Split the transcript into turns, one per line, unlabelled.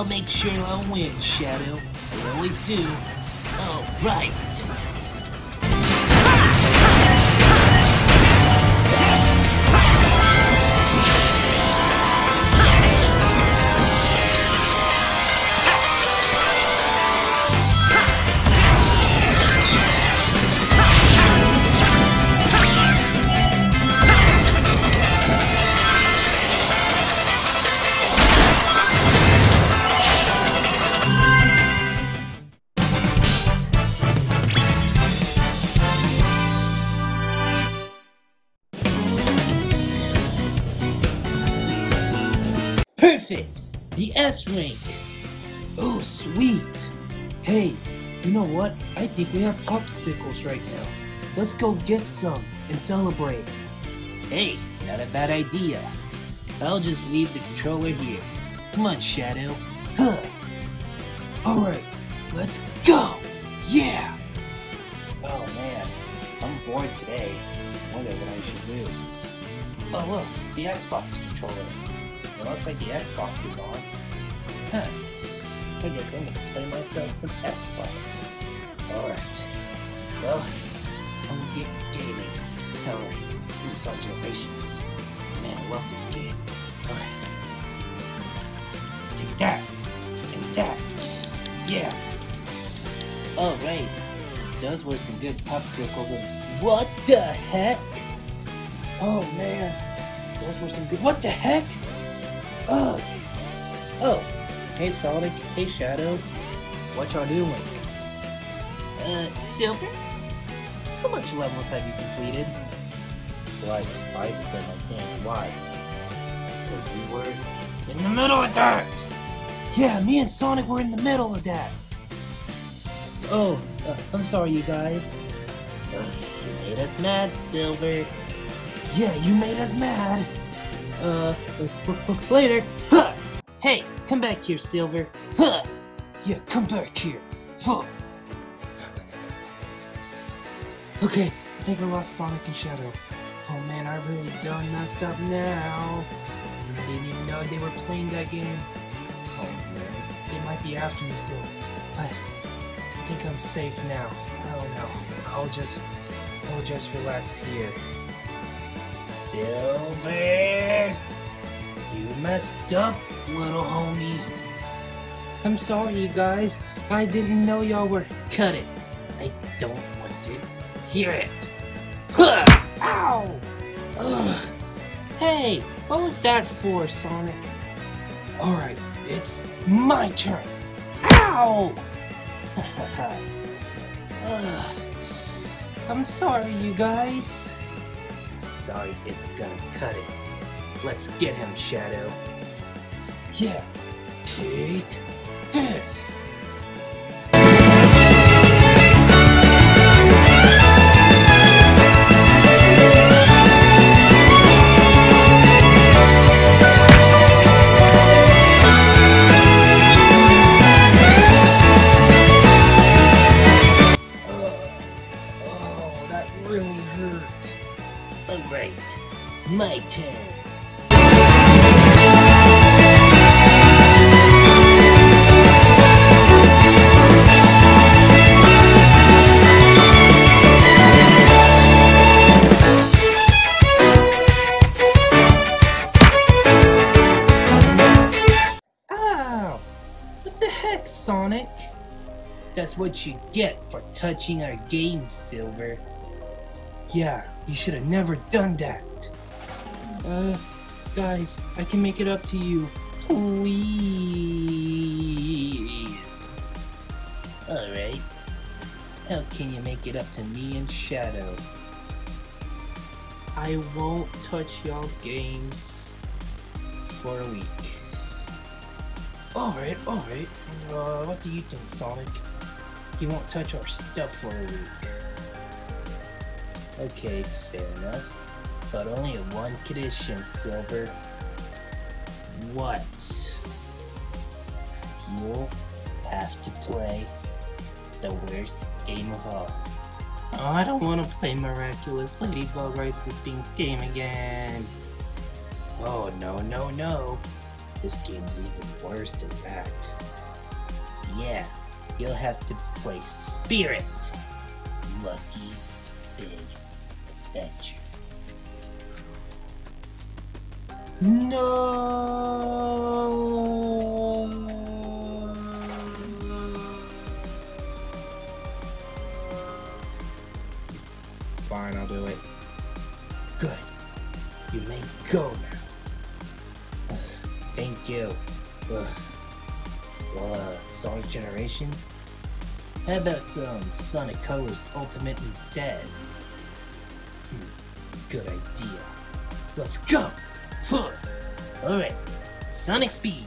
I'll make sure I'll win, Shadow. I always do. All The S rank! Oh, sweet! Hey, you know what? I think we have popsicles right now. Let's go get some and celebrate. Hey, not a bad idea. I'll just leave the controller here. Come on, Shadow. Huh. Alright, let's go! Yeah! Oh man, I'm bored today. Wonder what I should do. Oh look, the Xbox controller. It looks like the Xbox is on. Huh. I guess I'm gonna play myself some Xbox. Alright. Well, I'm get gaming. Alright. New Star Generations. Man, I love this game. Alright. Take that. And that. Yeah. Alright. Those were some good popsicles and what the heck? Oh man. Those were some good what the heck? Oh. Oh. Hey Sonic. Hey Shadow. What y'all doing? Uh, Silver? How much levels have you completed? Like five of them, I think. Why? Because we were in the middle of that! Yeah, me and Sonic were in the middle of that! Oh, uh, I'm sorry, you guys. Ugh, you made us mad, Silver. Yeah, you made us mad. Uh, uh, later. Huh! Hey, come back here, Silver. Huh! Yeah, come back here. Huh! Okay, I think I lost Sonic and Shadow. Oh man, I really done messed up now. I didn't even know they were playing that game. Oh man, they might be after me still. But I think I'm safe now. I don't know. I'll just, I'll just relax here. Silver, you messed up, little homie. I'm sorry, you guys. I didn't know y'all were. Cut it. I don't want to hear it. Huh! Ow! Ugh. Hey, what was that for, Sonic? Alright, it's my turn. Ow! Ugh. I'm sorry, you guys. Sorry isn't gonna cut it. Let's get him, Shadow. Yeah, take this. My turn. Ah, what the heck, Sonic? That's what you get for touching our game, Silver. Yeah, you should have never done that. Uh, guys, I can make it up to you. Please. Alright. How can you make it up to me and Shadow? I won't touch y'all's games for a week. Alright, alright. Uh, what do you think, Sonic? You won't touch our stuff for a week. Okay, fair enough. But only in one condition, Silver. What? You'll have to play the worst game of all. Oh, I don't want to play Miraculous Ladybug Rise of the Sphinx game again. Oh, no, no, no. This game's even worse than that. Yeah, you'll have to play Spirit. Lucky's Big Adventure. No. Fine, I'll do it. Good. You may go now. Thank you. Ugh. Well, uh, Sonic Generations? How about some Sonic Colors Ultimate instead? Hmm, good idea. Let's go! Alright, Sonic Speed!